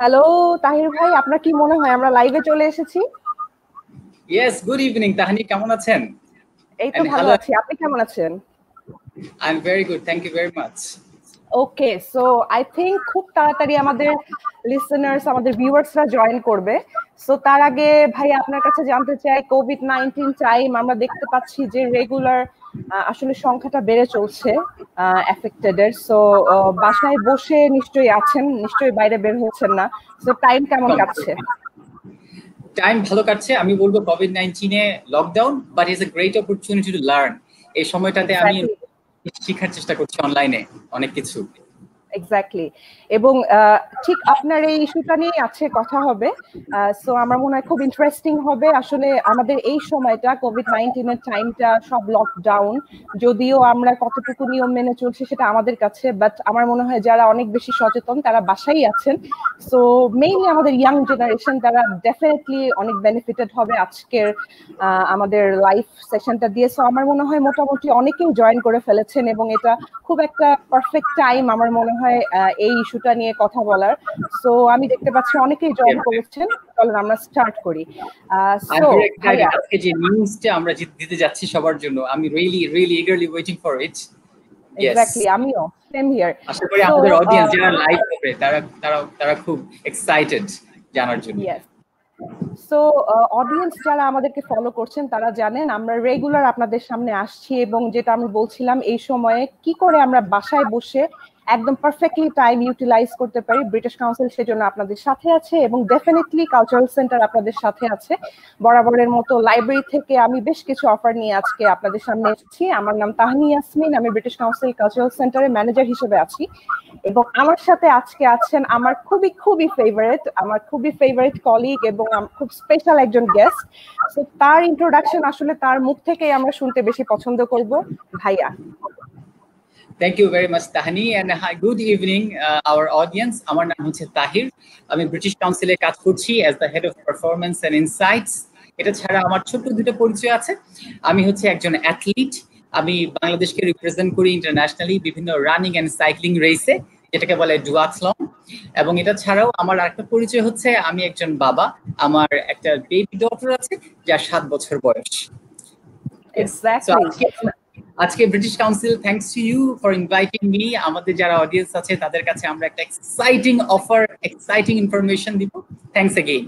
Hello Tahir ভাই আপনার কি মনে হয় আমরা লাইভে চলে এসেছি? ইয়েস গুড ইভিনিং তাহানি কেমন আছেন? এই তো ভালো আছি আপনি কেমন আছেন? I am very good thank you very much okay so I think খুব তাড়াতাড়ি আমাদের লিসেনার্স আমাদের ভিউয়ার্সরা জয়েন করবে। সো তার আগে ভাই আপনার কাছে জানতে চাই কোভিড নাইন্টিন টাইম আমরা দেখতে পাচ্ছি যে রেগুলার আসলে সংখ্যাটা বেড়ে চলছে এফেক্টেড এর সো বাসায় বসে নিশ্চয়ই আছেন নিশ্চয়ই বাইরে বের হচ্ছেন না। সো টাইম কেমন কাটছে? টাইম ভালো কাটছে। আমি বলব Covid নাইন্টিনে lockdown but is a great opportunity to learn এই সময়টাতে আমি শেখার চেষ্টা করছি অনলাইনে অনেক কিছু। এক্স্যাক্টলি এবং ঠিক আপনার এই ইস্যুটা নিয়ে আছে কথা হবে। সো আমার মনে হয় খুব ইন্টারেস্টিং হবে। আসলে আমাদের এই সময়টা কোভিড নাইন্টিনের টাইমটা সব লকডাউন যদিও আমরা কতটুকু নিয়ম মেনে চলছি সেটা আমাদের কাছে বাট আমার মনে হয় যারা অনেক বেশি সচেতন তারা বাসাই আছেন। সো মেইনলি আমাদের ইয়াং জেনারেশন তারা ডেফিনেটলি অনেক বেনিফিটেড হবে আজকের আমাদের লাইফ সেশনটা দিয়ে। সো আমার মনে হয় মোটামুটি অনেকেই জয়েন করে ফেলেছেন এবং এটা খুব একটা পারফেক্ট টাইম আমার মনে হয় এই ইস্যুটা নিয়ে কথা বলার। সো আমি দেখতে পাচ্ছি অনেকেই জয়েন করেছেন। চলেন আমরা স্টার্ট করি। সো আজকে যে নিউজটা আমরা দিতে যাচ্ছি সবার জন্য আমি really really eagerly waiting for it exactly আমিও সেম হিয়ার আশা করি আমাদের অডিয়েন্স যারা লাইভ করবে তারা তারা তারা খুব এক্সাইটেড জানার জন্য। সো অডিয়েন্স যারা আমাদেরকে ফলো করছেন তারা জানেন আমরা রেগুলার আপনাদের সামনে আসছি এবং যেটা আমি বলছিলাম এই সময়ে কি করে আমরা বাসায় বসে একদম পারফেক্টলি টাইম ইউটিলাইজ করতে পারি ব্রিটিশ কাউন্সিল সেজন্য আপনাদের সাথে আছে এবং ডেফিনেটলি কালচারাল সেন্টার আপনাদের সাথে আছে। বরাবরের মতো লাইব্রেরি থেকে আমি বেশ কিছু অফার নিয়ে আজকে আপনাদের সামনে এসেছি। আমার নাম তাহনি ইয়াসমিন, আমি ব্রিটিশ কাউন্সিল কালচারাল সেন্টারের ম্যানেজার হিসেবে আছি। এবং আমার সাথে আজকে আছেন আমার খুবই খুবই ফেভারিট আমার খুবই ফেভারিট কলিগ এবং খুব স্পেশাল একজন গেস্ট তো তার ইন্ট্রোডাকশন আসলে তার মুখ থেকেই আমরা শুনতে বেশি পছন্দ করব। ভাইয়া। Thank you very much Tahani and hi good evening our audience আমার নাম হচ্ছে তাহির। আমি ব্রিটিশ কাউন্সিলে কাজ করছি as the head of performance and insights এটা ছাড়া আমার ছোট্ট দুটো পরিচয় আছে। আমি হচ্ছে একজন অ্যাথলিট আমি বাংলাদেশকে রিপ্রেজেন্ট করি ইন্টারন্যাশনালি বিভিন্ন রানিং এন্ড সাইক্লিং রেসে যেটাকে বলে ডুয়াথলন এবং এটা ছাড়াও আমার আরেকটা পরিচয় হচ্ছে আমি একজন বাবা। আমার একটা বেবি ডটার আছে যার সাত বছর বয়স। আজকে British council thanks to you for inviting me আমাদের যারা অডিয়েন্স আছে, তাদের কাছে আমরা একটা এক্সাইটিং অফার এক্সাইটিং ইনফরমেশন দিব। থ্যাংকস এগেইন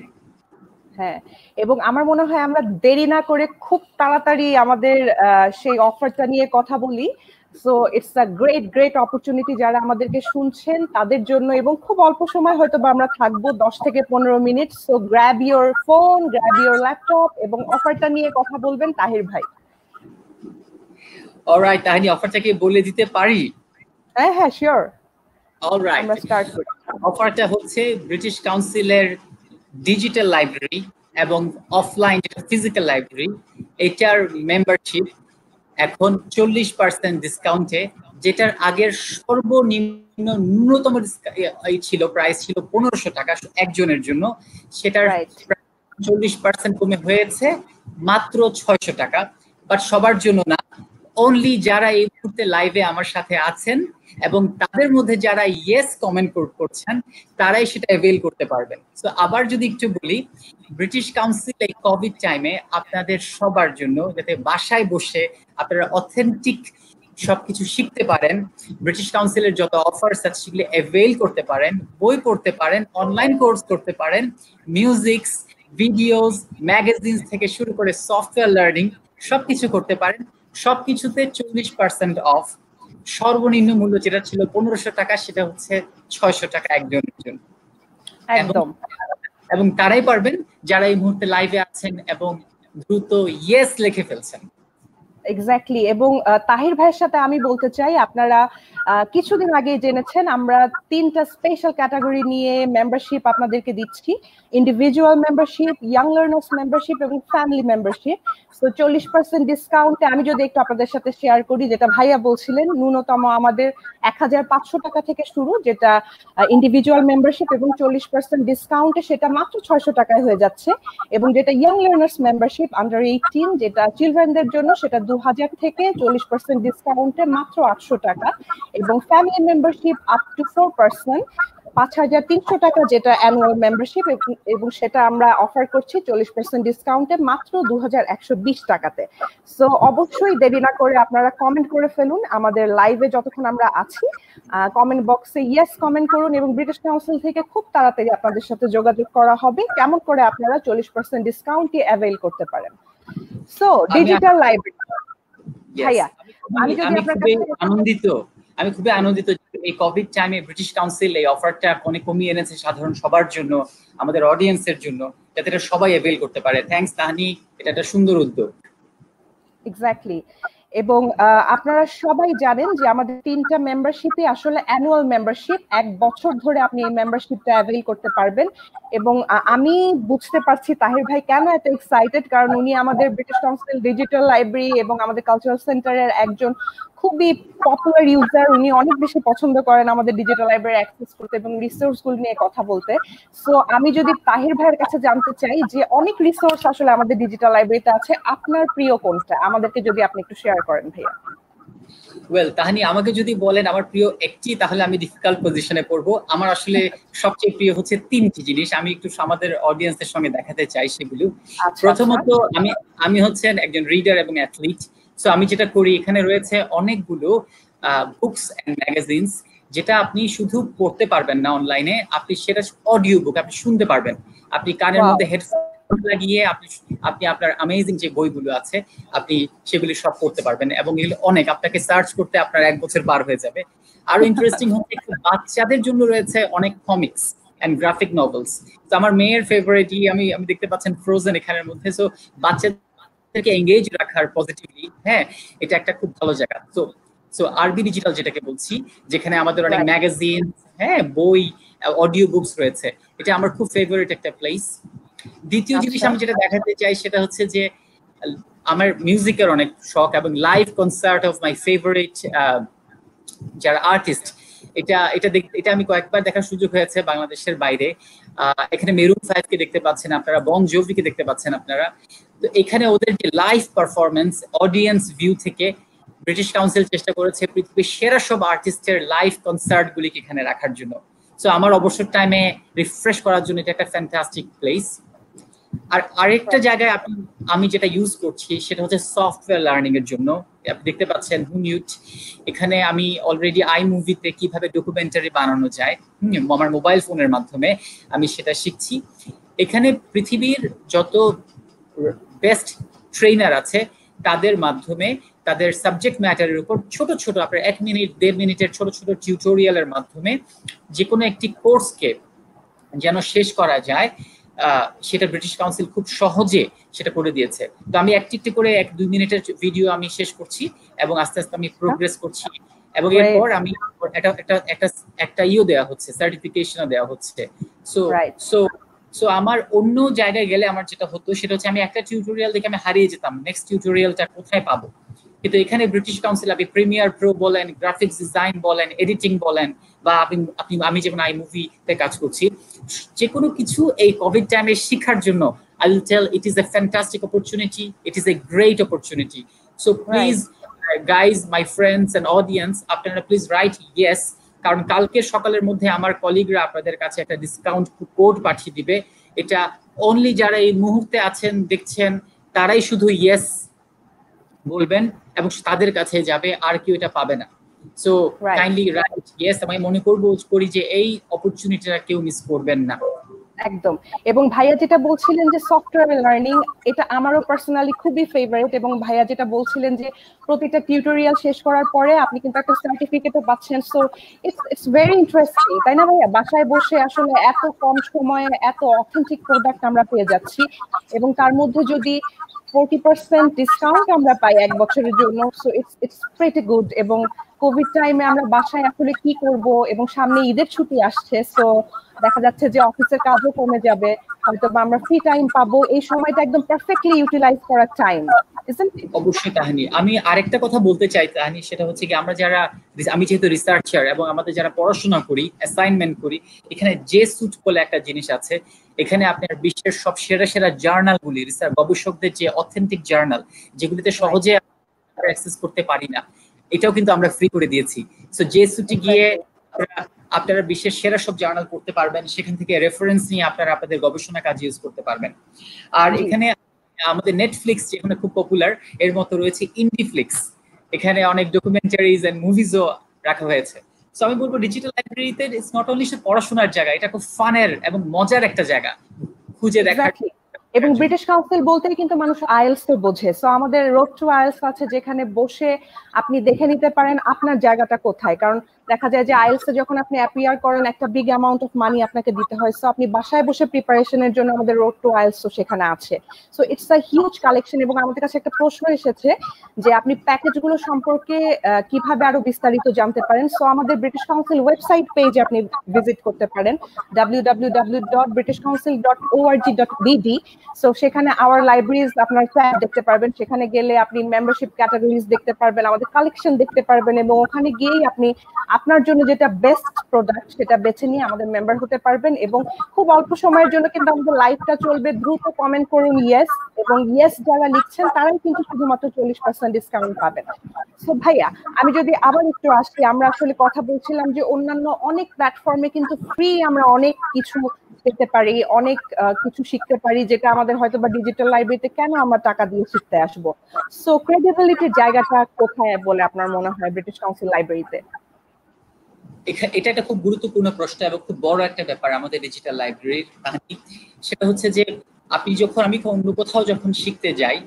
হ্যাঁ এবং আমার মনে হয় আমরা দেরি না করে খুব তাড়াতাড়ি আমাদের সেই অফারটা নিয়ে কথা বলি। So it's a great great opportunity যারা আমাদেরকে শুনছেন তাদের জন্য, এবং খুব অল্প সময় হয়তো বা আমরা থাকব দশ থেকে পনেরো minute so grab your phone grab your laptop এবং অফারটা নিয়ে কথা বলবেন তাহির ভাই। অলরাইট তাহলে অফারটা কি বলে দিতে পারি? হ্যাঁ হ্যাঁ শিওর অলরাইট আমরা স্টার্ট করি। অফারটা হচ্ছে ব্রিটিশ কাউন্সিলের ডিজিটাল লাইব্রেরি এবং অফলাইন যেটা ফিজিক্যাল লাইব্রেরি এটার মেম্বারশিপ এখন চল্লিশ পার্সেন্ট ডিসকাউন্টে যেটার আগের সর্বনিম্ন ন্যূনতম ছিল প্রাইস ছিল পনেরোশো টাকা একজনের জন্য। সেটার চল্লিশ পার্সেন্ট কমে হয়েছে মাত্র ছয়শো টাকা। বাট সবার জন্য না অনলি যারা এই মুহূর্তে লাইভে আমার সাথে আছেন এবং তাদের মধ্যে যারা ইয়েস কমেন্ট করছেন, তারাই সেটা অ্যাভেল করতে পারবেন। তো আবার যদি একটু বলি ব্রিটিশ কাউন্সিল এই কোভিড টাইমে আপনাদের সবার জন্য যাতে বাসায় বসে আপনারা অথেন্টিক সবকিছু শিখতে পারেন ব্রিটিশ কাউন্সিলের যত অফার্স আছে সেগুলি অ্যাভেল করতে পারেন, বই পড়তে পারেন অনলাইন কোর্স করতে পারেন মিউজিক্স ভিডিওস ম্যাগাজিনস থেকে শুরু করে সফটওয়্যার লার্নিং সবকিছু করতে পারেন। সবকিছুতে চল্লিশ পার্সেন্ট অফ সর্বনিম্ন মূল্য যেটা ছিল পনেরোশো টাকা সেটা হচ্ছে ছয়শো টাকা একজনের জন্য। একদম। এবং তারাই পারবেন যারা এই মুহূর্তে লাইভে আছেন এবং দ্রুত ইয়েস লিখে ফেলছেন। এক্স্যাক্টলি এবং তাহির ভাইয়ের সাথে আমি বলতে চাই, আপনারা কিছুদিন আগে জেনেছেন, আমরা তিনটা স্পেশাল ক্যাটাগরি নিয়ে মেম্বারশিপ আপনাদেরকে দিচ্ছি। Individual membership young learners membership এবং ফ্যামিলি মেম্বারশিপ তো চল্লিশ পার্সেন্ট ডিসকাউন্টে আমি যদি একটু আপনাদের সাথে শেয়ার করি, যেটা ভাইয়া বলছিলেন, ন্যূনতম আমাদের এক হাজার পাঁচশো টাকা থেকে শুরু, যেটা ইন্ডিভিজুয়াল মেম্বারশিপ এবং চল্লিশ পার্সেন্ট ডিসকাউন্টে সেটা মাত্র ছয়শো টাকায় হয়ে যাচ্ছে। এবং যেটা young learners membership under eighteen যেটা চিলড্রেনদের জন্য, সেটা দু হাজার থেকে চল্লিশ পার্সেন্ট ডিসকাউন্টে মাত্র আটশো টাকা এবং family membership up to four percent পাঁচ হাজার তিনশো টাকা যেটা অ্যানুয়াল মেম্বারশিপ এবং সেটা আমরা অফার করছি চল্লিশ পার্সেন্ট ডিসকাউন্টে মাত্র দু হাজার একশো বিশ টাকাতে। সো অবশ্যই দেরি না করে আপনারা কমেন্ট করে ফেলুন। আমাদের লাইভে যতক্ষণ আমরা আছি কমেন্ট বক্সে ইয়েস কমেন্ট করুন এবং ব্রিটিশ কাউন্সিল থেকে খুব তাড়াতাড়ি আপনাদের সাথে যোগাযোগ করা হবে। কেমন করে আপনারা চল্লিশ পার্সেন্ট ডিসকাউন্টটি অ্যাভেল করতে পারেন? সো ডিজিটাল লাইব্রেরি ভাইয়া আমি যদি খুবই আনন্দিত আমি খুবই আনন্দিত এই কোভিড টাইমে ব্রিটিশ কাউন্সিল এই অফারটা অনেক কমিয়ে এনেছে সাধারণ সবার জন্য আমাদের অডিয়েন্সের জন্য যাতে এটা সবাই অ্যাভেল করতে পারে। থ্যাঙ্কস তাহানি। এটা একটা সুন্দর উদ্যোগ। এক্স্যাক্টলি এবং আপনারা সবাই জানেন যে আমাদের তিনটা মেম্বারশিপে আসলে অ্যানুয়াল মেম্বারশিপ এক বছর ধরে আপনি এই মেম্বারশিপটা অ্যাভেল করতে পারবেন। এবং আমি বুঝতে পারছি তাহির ভাই কেন এত এক্সাইটেড কারণ উনি আমাদের ব্রিটিশ কাউন্সিল ডিজিটাল লাইব্রেরি এবং আমাদের কালচারাল সেন্টারের একজন খুবই পপুলার ইউজার উনি অনেক বেশি পছন্দ করেন আমাদের ডিজিটাল লাইব্রেরি অ্যাক্সেস করতে এবং রিসোর্সগুলো নিয়ে কথা বলতে। সো আমি যদি তাহির ভাইয়ের কাছে জানতে চাই যে অনেক রিসোর্স আসলে আমাদের ডিজিটাল লাইব্রেরিতে আছে আপনার প্রিয় কোনটা? আমাদেরকে যদি আপনি একটু শেয়ার করেন ভাইয়া। ওয়েল তাহানি আমাকে যদি বলেন আমার প্রিয় একটি তাহলে আমি ডিফিকাল্ট পজিশনে পড়ব। আমার আসলে সবচেয়ে প্রিয় হচ্ছে তিনটি জিনিস। আমি একটু আমাদের অডিয়েন্সের সঙ্গে দেখাতে চাই সেগুলো। আচ্ছা, প্রথমত আচ্ছা। আমি আমি হচ্ছেন একজন রিডার এবং অ্যাথলিট সো আমি যেটা করি এখানে রয়েছে অনেকগুলো বুকস অ্যান্ড ম্যাগাজিনস যেটা আপনি শুধু পড়তে পারবেন না অনলাইনে আপনি সেটা অডিও বুক আপনি শুনতে পারবেন। আপনি কানের মধ্যে হেডফোন লাগিয়ে আপনি আপনি আপনার অ্যামেজিং যে বইগুলো আছে আপনি সেগুলি সব পড়তে পারবেন এবং এগুলো অনেক। আপনাকে সার্চ করতে আপনার এক বছর পার হয়ে যাবে। আরও ইন্টারেস্টিং হচ্ছে বাচ্চাদের জন্য রয়েছে অনেক কমিক্স অ্যান্ড গ্রাফিক নভেলস তো আমার মেয়ের ফেভারিটই আমি আমি দেখতে পাচ্ছেন ফ্রোজেন এখানের মধ্যে। সো বাচ্চাদেরকে এঙ্গেজ রাখার পজিটিভলি হ্যাঁ এটা একটা খুব ভালো জায়গা। তো সো আরবি ডিজিটাল যেটাকে বলছি যেখানে আমাদের অনেক ম্যাগাজিন হ্যাঁ বই অডিও বুকস রয়েছে। এটা আমার খুব ফেভারিট একটা প্লেস দ্বিতীয় জিনিস আমি যেটা দেখাতে চাই সেটা হচ্ছে যে আমার মিউজিকের অনেক শখ এবং live concert of my favourite যারা আর্টিস্ট এটা এটা এটা আমি কয়েকবার দেখার সুযোগ হয়েছে বাংলাদেশের বাইরে। এখানে মেরুন ফাইভকে দেখতে পাচ্ছেন আপনারা, বং জোভিকে দেখতে পাচ্ছেন আপনারা। তো এখানে ওদের যে লাইভ পারফরমেন্স অডিয়েন্স ভিউ থেকে ব্রিটিশ কাউন্সিল চেষ্টা করেছে পৃথিবীর সেরা সব আর্টিস্টের লাইভ কনসার্ট গুলিকে এখানে রাখার জন্য। সো আমার অবসর টাইমে রিফ্রেশ করার জন্য এটা একটা ফ্যান্টাস্টিক প্লেস আর আরেকটা জায়গায় আমি যেটা ইউজ করছি, সেটা হচ্ছে সফটওয়্যার লার্নিং এর জন্য। আপনি দেখতে পাচ্ছেন হুমিউট এখানে আমি অলরেডি আই মুভিতে কীভাবে ডকুমেন্টারি বানানো যায় আমার মোবাইল ফোনের মাধ্যমে আমি সেটা শিখছি। এখানে পৃথিবীর যত বেস্ট ট্রেনার আছে, তাদের মাধ্যমে তাদের সাবজেক্ট ম্যাটারের উপর ছোট ছোট, আপনার এক মিনিট দেড় মিনিটের ছোট ছোট টিউটোরিয়ালের মাধ্যমে যে কোনো একটি কোর্সকে যেন শেষ করা যায় সেটা ব্রিটিশ কাউন্সিল খুব সহজে সেটা করে দিয়েছে। তো আমি একটি একটি করে এক দুই মিনিটের ভিডিও আমি শেষ করছি এবং আস্তে আস্তে আমি প্রোগ্রেস করছি। এবং এরপর আমি একটা একটা একটা একটা ইও দেওয়া হচ্ছে সার্টিফিকেশনও দেওয়া হচ্ছে। সো সো সো আমার অন্য জায়গায় গেলে আমার যেটা হতো সেটা হচ্ছে আমি একটা টিউটোরিয়াল দেখে আমি হারিয়ে যেতাম। নেক্সট টিউটোরিয়ালটা কোথায় পাবো? কিন্তু এখানে ব্রিটিশ কাউন্সিল আপনি প্রিমিয়ার প্রো বলেন গ্রাফিক্স ডিজাইন বলেন এডিটিং বলেন বা আপনি আপনি আমি যেমন আই মুভিতে কাজ করছি যে কোনো কিছু এই কোভিড টাইমে শেখার জন্য I will tell it is a fantastic opportunity it is a great opportunity so please guys my friends and audience আপনারা প্লিজ রাইট ইয়েস কারণ কালকে সকালের মধ্যে আমার কলিগরা আপনাদের কাছে একটা ডিসকাউন্ট কোড পাঠিয়ে দিবে। এটা অনলি যারা এই মুহূর্তে আছেন দেখছেন তারাই শুধু ইয়েস বলবেন এবং তাদের কাছে যাবে আর কেউ এটা পাবে না। সো কাইন্ডলি রাইট ইয়েস আমি মনে করব করি যে এই অপরচুনিটিটা কেউ মিস করবেন না। একদম। এবং ভাইয়া যেটা বলছিলেন যে সফটওয়্যার লার্নিং এটা আমারও পার্সোনালি খুবই ফেভারিট এবং ভাইয়া যেটা বলছিলেন যে প্রতিটা টিউটোরিয়াল শেষ করার পরে আপনি কিন্তু একটা সার্টিফিকেটও পাচ্ছেন। So it's it's very interesting তাই না ভাইয়া? বাসায় বসে আসলে এত কম সময়ে এত অথেন্টিক প্রোডাক্ট আমরা পেয়ে যাচ্ছি এবং তার মধ্যে যদি ফোরটি পার্সেন্ট ডিসকাউন্ট আমরা পাই এক বছরের জন্য so it's it's pretty good এবং কোভিড টাইমে আমরা বাসায় আসলে কি করব এবং সামনে ঈদের ছুটি আসছে সো দেখা যাচ্ছে যে অফিসের কাজও কমে যাবে হয়তো বা আমরা ফ্রি টাইম পাবো এই সময়টা একদম পারফেক্টলি ইউটিলাইজ করার টাইম অবশ্যই তাহানি আমি আরেকটা কথা বলতে চাই তাহানি সেটা হচ্ছে কি আমরা যারা আমি যেহেতু রিসার্চার এবং আমাদের যারা পড়াশোনা করি অ্যাসাইনমেন্ট করি এখানে যে সুট বলে একটা জিনিস আছে এখানে আপনার বিশ্বের সব সেরা সেরা জার্নালগুলি রিসার্চ গবেষকদের যে অথেন্টিক জার্নাল যেগুলিতে সহজে অ্যাক্সেস করতে পারি না। এটাও কিন্তু আমরা ফ্রি করে দিয়েছি। সো যে সুটি গিয়ে আপনারা বিশ্বের সেরা সব জার্নাল পড়তে পারবেন সেখান থেকে রেফারেন্স নিয়ে আপনারা আপনাদের গবেষণা কাজ ইউজ করতে পারবেন। আর এখানে আমাদের নেটফ্লিক্স যেখানে খুব পপুলার এর মতো রয়েছে ইন্ডিফ্লিক্স এখানে অনেক ডকুমেন্টারিজ এন্ড মুভিজও রাখা হয়েছে। সো আমি বলব ডিজিটাল লাইব্রেরিতে ইটস নট অনলি পড়াশোনার জায়গা এটা খুব ফানের এবং মজার একটা জায়গা। খুঁজে দেখার এবং ব্রিটিশ কাউন্সিল বলতেই কিন্তু মানুষ আইএলস তো বোঝে। সো আমাদের রোড টু আইএলস আছে যেখানে বসে আপনি দেখে নিতে পারেন আপনার জায়গাটা কোথায়। কারণ দেখা যায় যে আইএলস এ যখন আপনি অ্যাপিয়ার করেন, একটা বিগ অ্যামাউন্ট অফ মানি আপনাকে দিতে হয়। সো আপনি বাসায় বসে প্রিপারেশনের জন্য আমাদের রোড টু আইএলস সেখানে আছে। So it's a huge collection এবং আমাদের কাছে একটা প্রশ্ন এসেছে যে আপনি প্যাকেজগুলো সম্পর্কে কীভাবে আরও বিস্তারিত জানতে পারেন? সো আমাদের ব্রিটিশ কাউন্সিল ওয়েবসাইট পেজ আপনি ভিজিট করতে পারেন, www.britishcouncil.org.bd সো সেখানে আওয়ার লাইব্রেরিজ আপনার ট্যাব দেখতে পারবেন। সেখানে গেলে আপনি মেম্বারশিপ ক্যাটাগরিজ দেখতে পারবেন, আমাদের কালেকশন দেখতে পারবেন এবং ওখানে গিয়েই আপনি আপনার জন্য যেটা বেস্ট প্রোডাক্ট সেটা বেছে নিয়ে আমাদের মেম্বার হতে পারবেন এবং খুব অল্প সময়ের জন্য কিন্তু আমাদের লাইভটা চলবে। দ্রুত কমেন্ট করুন ইয়েস এবং ইয়েস যারা লিখছেন, তারাই কিন্তু শুধুমাত্র চল্লিশ পার্সেন্ট ডিসকাউন্ট পাবেন। সো ভাইয়া, আমি যদি আবার একটু আসি, আমরা আসলে কথা বলছিলাম যে অন্যান্য অনেক প্ল্যাটফর্মে কিন্তু ফ্রি আমরা অনেক কিছু পেতে পারি, অনেক কিছু শিখতে পারি, যেটা আমাদের হয়তো বা ডিজিটাল লাইব্রেরিতে কেন আমরা টাকা দিয়ে শিখতে আসব? সো ক্রেডিবিলিটির জায়গাটা কোথায় বলে আপনার মনে হয় ব্রিটিশ কাউন্সিল লাইব্রেরিতে এটা একটা খুব গুরুত্বপূর্ণ প্রশ্ন এবং খুব বড় একটা ব্যাপার আমাদের ডিজিটাল লাইব্রেরির কাহিনী। সেটা হচ্ছে যে, আপনি যখন, আমি অন্য কোথাও যখন শিখতে যাই,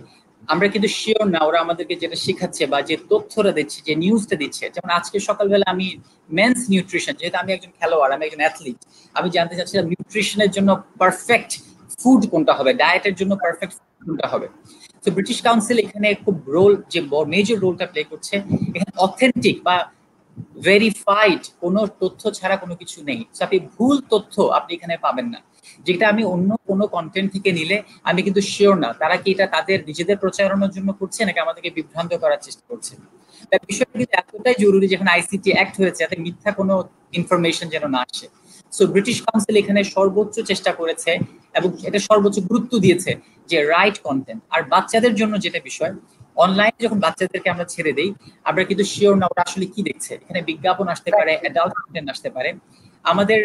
আমরা কিন্তু শিওর না ওরা আমাদেরকে যেটা শেখাচ্ছে বা যে তথ্যটা দিচ্ছে, যে নিউজটা দিচ্ছে। যেমন আজকে সকালবেলা আমি মেন্স নিউট্রিশন যেহেতু আমি একজন খেলোয়াড়, আমি একজন অ্যাথলিট আমি জানতে চাচ্ছিলাম নিউট্রিশনের জন্য পারফেক্ট ফুড কোনটা হবে ডায়েটের জন্য পারফেক্ট কোনটা হবে। তো ব্রিটিশ কাউন্সিল এখানে খুব রোল যে মেজর রোলটা প্লে করছে। এখানে অথেন্টিক বা ভেরিফাইড কোনো তথ্য ছাড়া কোনো কিছু নেই। আপনি ভুল তথ্য আপনি এখানে পাবেন না। যেটা আমি অন্য কোনো কন্টেন্ট থেকে নিলে আমি কিন্তু শিওর না। তারা কি এটা তাদের নিজেদের প্রচারণার জন্য করছে নাকি আমাদেরকে বিভ্রান্ত করার চেষ্টা করছে? বিষয়টা কিন্তু এতটাই জরুরি যেখানে আইসিটি অ্যাক্ট হয়েছে, যাতে মিথ্যা কোনো ইনফরমেশন যেন না আসে। সো ব্রিটিশ কাউন্সিল এখানে সর্বোচ্চ চেষ্টা করেছে এবং এটা সর্বোচ্চ গুরুত্ব দিয়েছে যে রাইট কন্টেন্ট আর বাচ্চাদের জন্য যেটা বিষয় অনলাইনে যখন বাচ্চাদেরকে আমরা ছেড়ে দেই, আমরা কিন্তু শিওর না ওরা আসলে কি দেখছে। এখানে বিজ্ঞাপন আসতে পারে অ্যাডাল্ট কন্টেন্ট আসতে পারে। আমাদের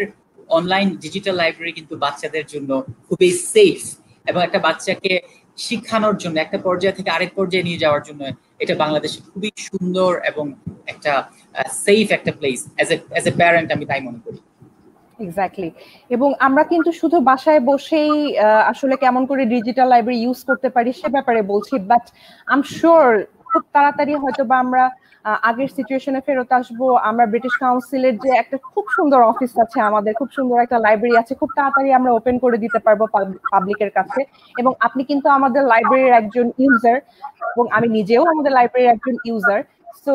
অনলাইন ডিজিটাল লাইব্রেরি কিন্তু বাচ্চাদের জন্য খুবই সেফ এবং একটা বাচ্চাকে শিখানোর জন্য, একটা পর্যায় থেকে আরেক পর্যায়ে নিয়ে যাওয়ার জন্য এটা বাংলাদেশে খুবই সুন্দর এবং একটা সেফ একটা place as a as a parent আমি তাই মনে করি। এক্স্যাক্টলি এবং আমরা কিন্তু শুধু বাসায় বসেই আসলে কেমন করে ডিজিটাল লাইব্রেরি ইউজ করতে পারি সে ব্যাপারে বলছি বাট আম শিওর খুব তাড়াতাড়ি হয়তো বা আমরা আগের সিচুয়েশনে ফেরত আসব। আমরা ব্রিটিশ কাউন্সিলের যে একটা খুব সুন্দর অফিস আছে, আমাদের খুব সুন্দর একটা লাইব্রেরি আছে, খুব তাড়াতাড়ি আমরা ওপেন করে দিতে পারব পাবলিকের কাছে। এবং আপনি কিন্তু আমাদের লাইব্রেরির একজন ইউজার এবং আমি নিজেও আমাদের লাইব্রেরির একজন ইউজার সো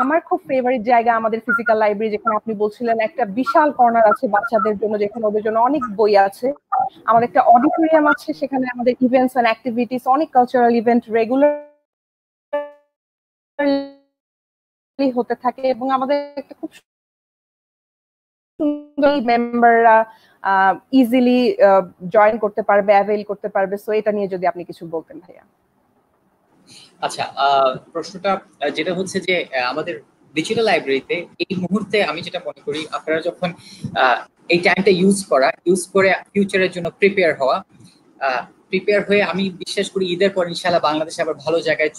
আমার খুব ফেভারিট জায়গা আমাদের ফিজিক্যাল লাইব্রেরি যেখানে আপনি বলছিলেন, একটা বিশাল কর্নার আছে বাচ্চাদের জন্য, যেখানে ওদের জন্য অনেক বই আছে। আমাদের একটা অডিটোরিয়াম আছে, সেখানে আমাদের ইভেন্টস এন্ড অ্যাক্টিভিটিস অনেক কালচারাল ইভেন্ট রেগুলার হতে থাকে এবং আমাদের একটা খুব সুন্দর মেম্বাররা ইজিলি জয়েন করতে পারবে অ্যাভেল করতে পারবে। সো এটা নিয়ে যদি আপনি কিছু বলতেন ভাইয়া। আচ্ছা প্রশ্নটা যেটা হচ্ছে যে আমাদের ডিজিটাল লাইব্রেরিতে এই মুহূর্তে আমি যেটা মনে করি, আপনারা যখন এই টাইমটা ইউজ করা ইউজ করে ফিউচারের জন্য প্রিপেয়ার হওয়া প্রিপেয়ার হয়ে আমি বিশ্বাস করি ঈদের পর ইনশাল্লাহ বাংলাদেশে আবার ভালো জায়গায়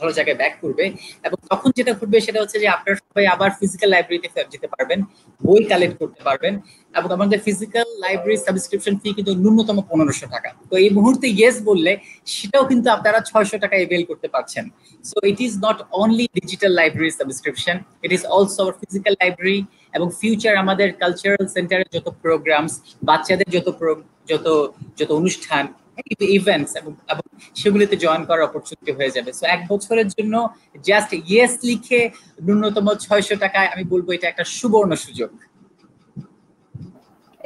ভালো জায়গায় ব্যাক করবে। এবং তখন যেটা ঘটবে সেটা হচ্ছে যে আপনারা সবাই আবার ফিজিক্যাল লাইব্রেরিতে ফেরত যেতে পারবেন, বই কালেক্ট করতে পারবেন এবং আমাদের ফিজিক্যাল লাইব্রেরি সাবস্ক্রিপশন ফি কিন্তু ন্যূনতম পনেরোশো টাকা। তো এই মুহূর্তে ইয়েস বললে সেটাও কিন্তু আপনারা ছয়শো টাকা এভেল করতে পারছেন। So it is not only digital library subscription it is also our physical library এবং ফিউচার আমাদের কালচারাল সেন্টারের যত প্রোগ্রামস বাচ্চাদের যত যত যত অনুষ্ঠান ইভেন্টস এবং সেগুলিতে জয়েন করার অপরচুনিটি হয়ে যাবে। সো এক বছরের জন্য জাস্ট ইয়েস লিখে ন্যূনতম ছয়শো টাকায় আমি বলব এটা একটা সুবর্ণ সুযোগ।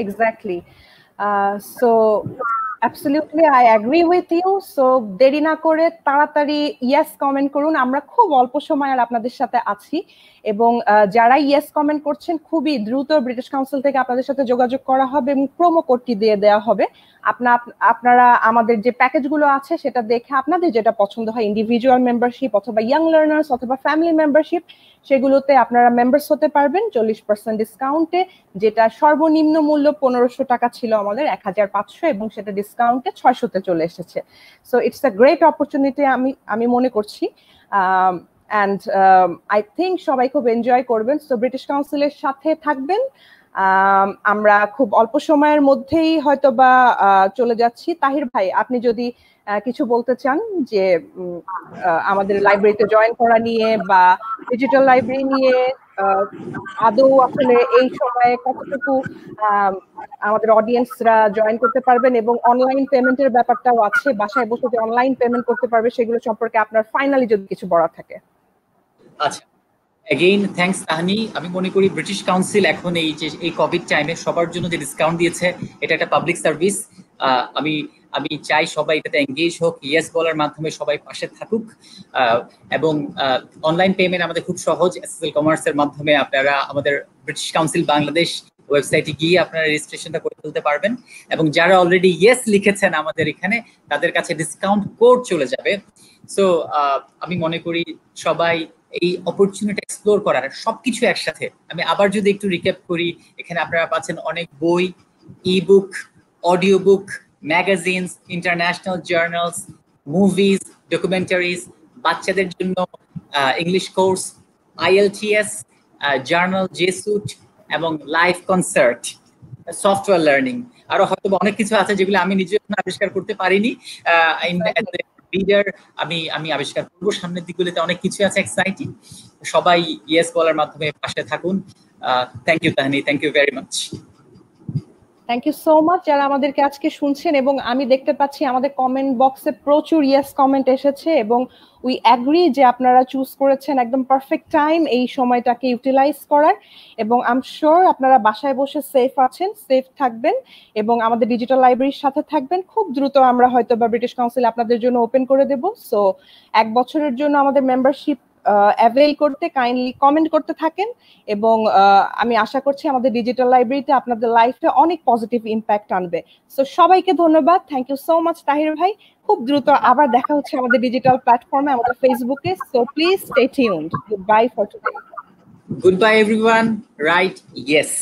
Exactly so absolutely I agree with you so দেরি না করে তাড়াতাড়ি ইয়েস কমেন্ট করুন। আমরা খুব অল্প সময় আর আপনাদের সাথে আছি। এবং যারা ইয়েস কমেন্ট করছেন, খুবই দ্রুত ব্রিটিশ কাউন্সিল থেকে আপনাদের সাথে যোগাযোগ করা হবে এবং প্রোমো কোডটি দিয়ে দেওয়া হবে। আপনার আপনারা আমাদের যে প্যাকেজগুলো আছে, সেটা দেখে আপনাদের যেটা পছন্দ হয় ইন্ডিভিজুয়াল মেম্বারশিপ অথবা ইয়াং লার্নার্স অথবা ফ্যামিলি মেম্বারশিপ সেগুলোতে আপনারা মেম্বার্স হতে পারবেন। চল্লিশ পার্সেন্ট ডিসকাউন্টে যেটা সর্বনিম্ন মূল্য পনেরোশো টাকা ছিল আমাদের, এক হাজার পাঁচশো, এবং সেটা ডিসকাউন্টে ছয়শোতে চলে এসেছে। So it's a great opportunity আমি আমি মনে করছি। অ্যান্ড আই থিঙ্ক সবাই খুব এনজয় করবেন। সো ব্রিটিশ কাউন্সিলের সাথে থাকবেন। আমরা খুব অল্প সময়ের মধ্যেই হয়তো বা চলে যাচ্ছি। তাহির ভাই, আপনি যদি কিছু বলতে চান যে আমাদের লাইব্রেরিতে জয়েন করা নিয়ে বা ডিজিটাল লাইব্রেরি নিয়ে আদৌ আসলে এই সময়ে কতটুকু আমাদের অডিয়েন্সরা জয়েন করতে পারবেন এবং অনলাইন পেমেন্টের ব্যাপারটাও আছে। বাসায় বসে যে অনলাইন পেমেন্ট করতে পারবে, সেগুলো সম্পর্কে আপনার ফাইনালি যদি কিছু বলার থাকে। আচ্ছা। এগেইন থ্যাংকস তাহানি। আমি মনে করি ব্রিটিশ কাউন্সিল এখন এই যে, এই কোভিড টাইমে সবার জন্য যে ডিসকাউন্ট দিয়েছে, এটা একটা পাবলিক সার্ভিস আমি আমি চাই সবাই এটাতে এঙ্গেজ হোক ইয়েস বলার মাধ্যমে সবাই পাশে থাকুক। এবং অনলাইন পেমেন্ট আমাদের খুব সহজ। এসএসএল কমার্সের মাধ্যমে আপনারা আমাদের ব্রিটিশ কাউন্সিল বাংলাদেশ ওয়েবসাইটে গিয়ে আপনারা রেজিস্ট্রেশনটা করে তুলতে পারবেন। এবং যারা অলরেডি ইয়েস লিখেছেন আমাদের এখানে, তাদের কাছে ডিসকাউন্ট কোড চলে যাবে। সো আমি মনে করি সবাই এই অপরচুনিটি এক্সপ্লোর করার, সবকিছু একসাথে। আমি আবার যদি একটু রিক্যাপ করি, এখানে আপনারা পাচ্ছেন অনেক বই e book audio book magazines international journals movies documentaries বাচ্চাদের জন্য ইংলিশ কোর্স আইএলটিএস জার্নাল জেসুট এবং লাইভ কনসার্ট সফটওয়্যার লার্নিং আরও হয়তো অনেক কিছু আছে যেগুলো আমি নিজে আবিষ্কার করতে পারিনি রিডার আমি আমি আবিষ্কার করব। সামনের দিকগুলিতে অনেক কিছু আছে এক্সাইটিং সবাই ইয়েস বলার মাধ্যমে পাশে থাকুন। Thank you Tahani thank you very much thank you so much যারা আমাদেরকে আজকে শুনছেন এবং আমি দেখতে পাচ্ছি আমাদের কমেন্ট বক্সে প্রচুর ইয়েস কমেন্ট এসেছে এবং উই অ্যাগ্রি যে আপনারা চুজ করেছেন একদম পারফেক্ট টাইম এই সময়টাকে ইউটিলাইজ করার এবং আম শিওর আপনারা বাসায় বসে সেফ আছেন সেফ থাকবেন এবং আমাদের ডিজিটাল লাইব্রেরির সাথে থাকবেন। খুব দ্রুত আমরা হয়তো বা ব্রিটিশ কাউন্সিল আপনাদের জন্য ওপেন করে দেব। সো এক বছরের জন্য আমাদের মেম্বারশিপ অ্যাভেল করতে কাইন্ডলি কমেন্ট করতে থাকেন এবং আমি আশা করছি আমাদের ডিজিটাল লাইব্রেরিতে আপনাদের লাইফে অনেক পজিটিভ ইম্প্যাক্ট আনবে। সো সবাইকে ধন্যবাদ। Thank you so much Tahir ভাই। খুব দ্রুত আবার দেখা হচ্ছে আমাদের ডিজিটাল প্ল্যাটফর্মে আমাদের ফেসবুকে so please stay tuned goodbye for today goodbye everyone right yes